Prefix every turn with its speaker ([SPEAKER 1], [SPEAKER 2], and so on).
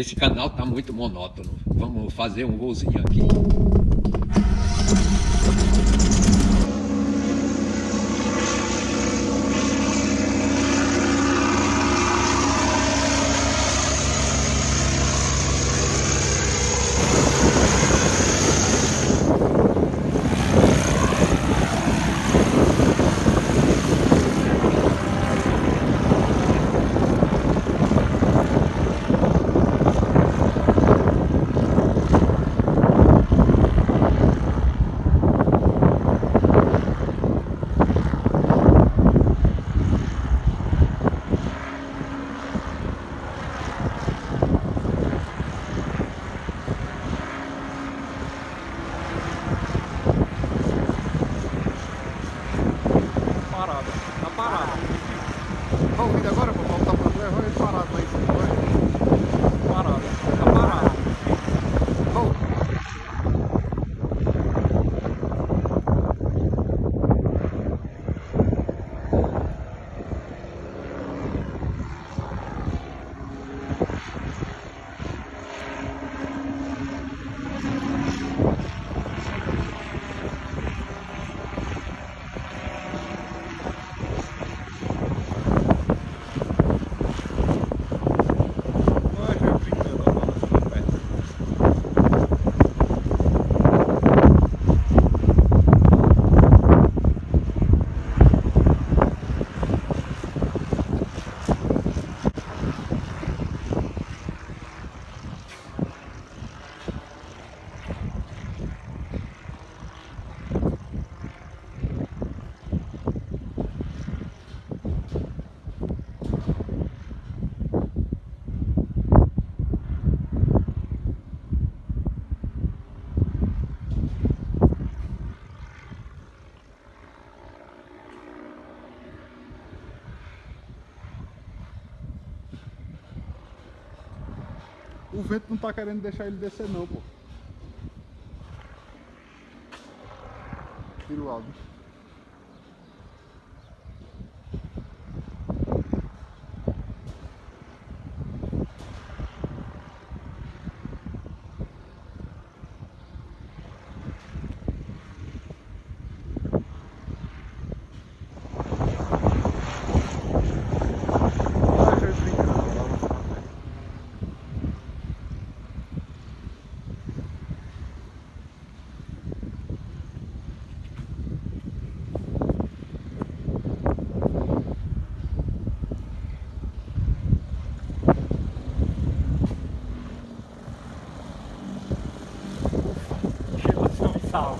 [SPEAKER 1] Esse canal tá muito monótono. Vamos fazer um golzinho aqui.
[SPEAKER 2] O vento não tá querendo deixar ele descer não, pô. Tira o áudio.
[SPEAKER 3] 到